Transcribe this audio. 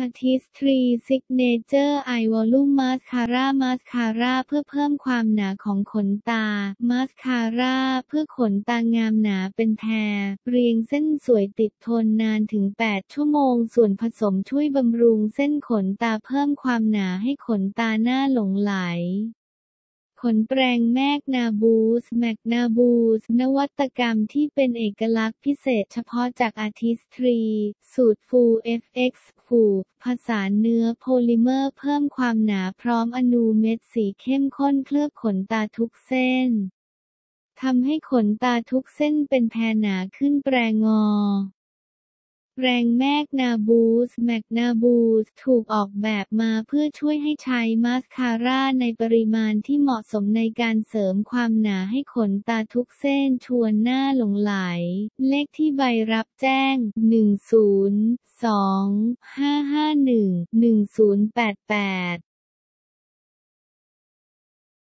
Artistry Signature Eyes Volume Mascara มาสคาร่าเพื่อเพิ่มความหนาของขนตา มาสคาร่าเพื่อขนตางามหนาเป็นแพร เรียงเส้นสวยติดทนนานถึง 8 ชั่วโมง ส่วนผสมช่วยบำรุงเส้นขนตาเพิ่มความหนาให้ขนตาน่าหลงใหล ขนแปรง MagnaBoost MagnaBoost นวัตกรรมที่เป็นเอกลักษณ์พิเศษเฉพาะจาก Artistry สูตร Full FX ฟูผสานเนื้อโพลิเมอร์เพิ่มความหนาพร้อมอนูเม็ดสีเข้มข้นเคลือบขนตาทุกเส้นทำให้ขนตาทุกเส้นเป็นแพรหนาขึ้นแปรงอ แรงแมกนาบูสแมกนาบูสถูกออกแบบมาเพื่อช่วยให้ใช้มาสคาร่าในปริมาณที่เหมาะสมในการเสริมความหนาให้ขนตาทุกเส้นชวนหน้าหลงไหล เลขที่ใบรับแจ้ง 102 551 1088